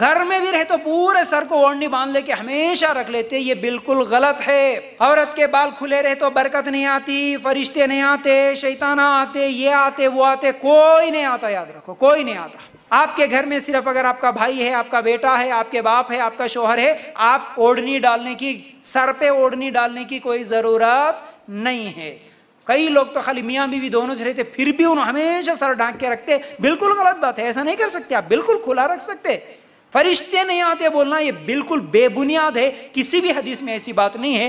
घर में भी रहे तो पूरे सर को ओढ़नी बाँध लेके हमेशा रख लेते, ये बिल्कुल गलत है। औरत के बाल खुले रहे तो बरकत नहीं आती, फरिश्ते नहीं आते, शैताना आते, ये आते, वो आते, कोई नहीं आता, याद रखो, कोई नहीं आता। आपके घर में सिर्फ़ अगर आपका भाई है, आपका बेटा है, आपके बाप है, आपका शोहर है, आप ओढ़नी डालने की, सर पे ओढ़नी डालने की कोई ज़रूरत नहीं है। कई लोग तो खाली मियाँ बीवी दोनों ज रहते फिर भी उन्हें हमेशा सर ढांक के रखते, बिल्कुल गलत बात है, ऐसा नहीं कर सकते आप, बिल्कुल खुला रख सकते। फरिश्ते नहीं आते, बोलना ये बिल्कुल बेबुनियाद है, किसी भी हदीस में ऐसी बात नहीं है।